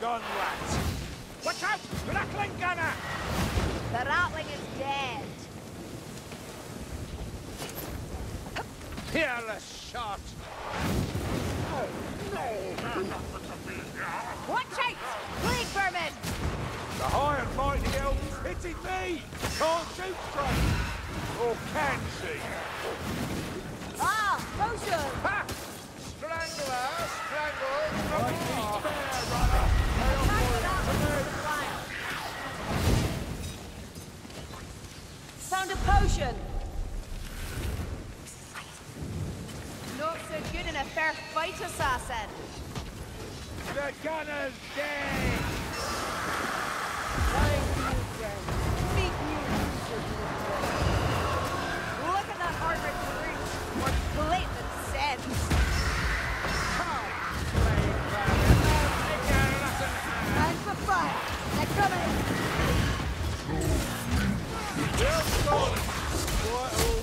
gun rat. Watch out! Ratling gunner! The Ratling is dead. Peerless shot! Oh, no! Watch out! Plague vermin! The high and mighty elf hitting me! Can't shoot straight! Or can she? Ah! Potion! Ha! Strangler! Strangle! Strangler! found a potion. Not so good in a fair fight, assassin. The gunner's dead!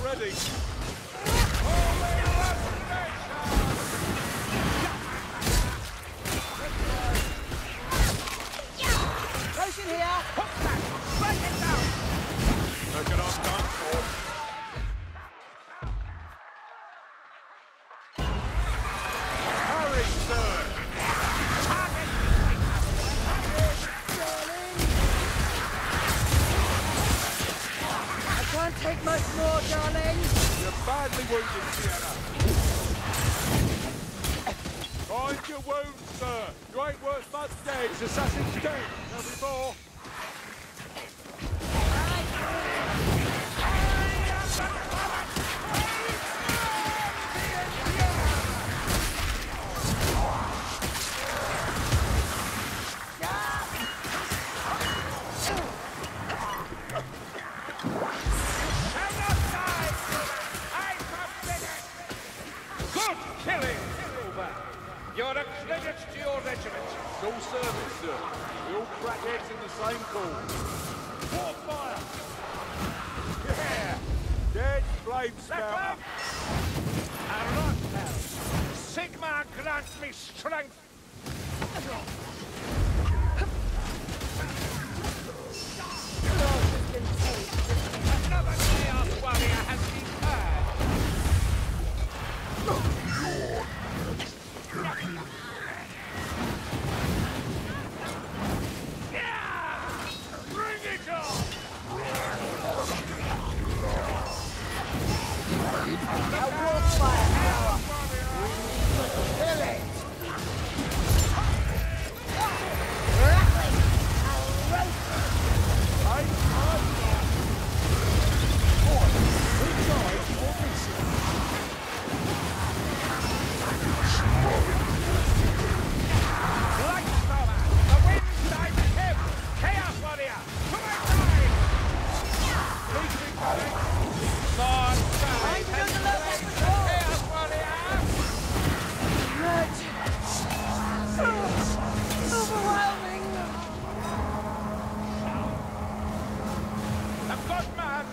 ready. badly wounded, Sienna. Mind your wounds, sir. You ain't worth much days, assassin's game. There'll be more. Not killing, Silver. You're a credit to your regiment. Full no service, sir. We all crack heads in the same pool. War fire! Yeah! Dead flame scout! A rock Sigmar grant me strength! Come on.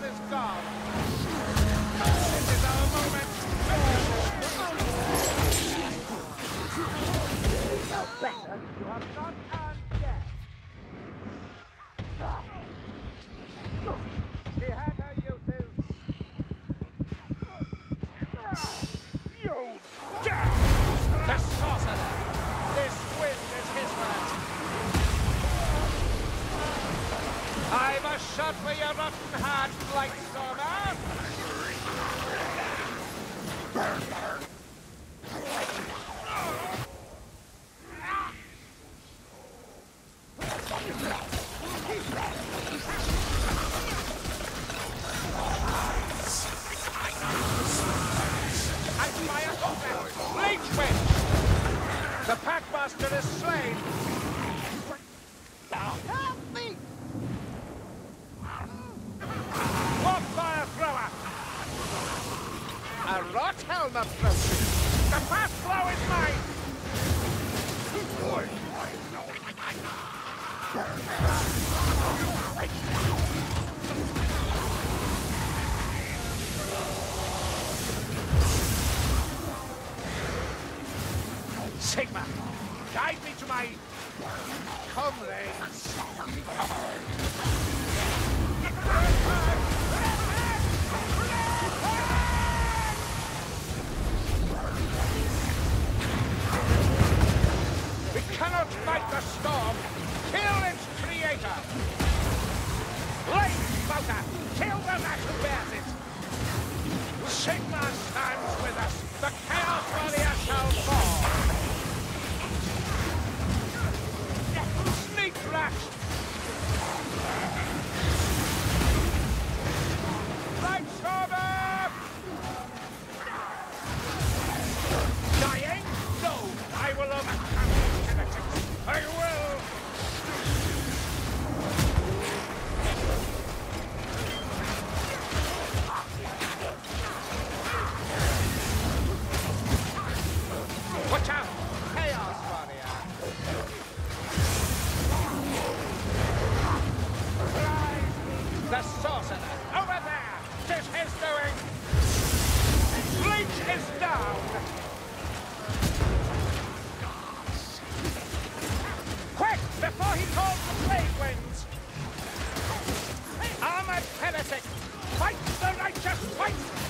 this job. Is our better. You have not for your rotten heart, Blightstormer! I A rot helm approaching! The fast blow is mine! Sigmar, guide me to my comrades. he calls the plague winds. Armored Perisic, fight the righteous fight!